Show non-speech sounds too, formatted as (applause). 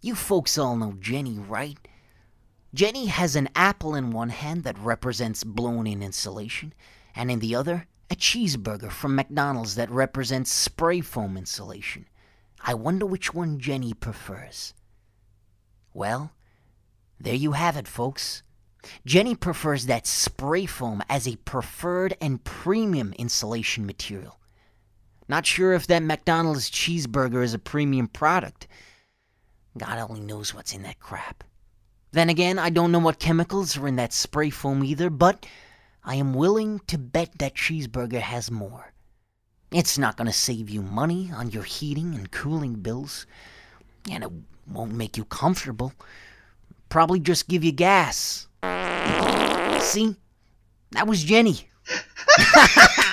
You folks all know Jenny, right? Jenny has an apple in one hand that represents blown in insulation, and in the other, a cheeseburger from McDonald's that represents spray foam insulation. I wonder which one Jenny prefers. Well, there you have it, folks. Jenny prefers that spray foam as a preferred and premium insulation material. Not sure if that McDonald's cheeseburger is a premium product. God only knows what's in that crap. Then again, I don't know what chemicals are in that spray foam either, but I am willing to bet that cheeseburger has more. It's not going to save you money on your heating and cooling bills, and it won't make you comfortable. Probably just give you gas. See? That was Jenny. (laughs)